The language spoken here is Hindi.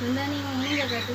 गंदा नहीं लगा तू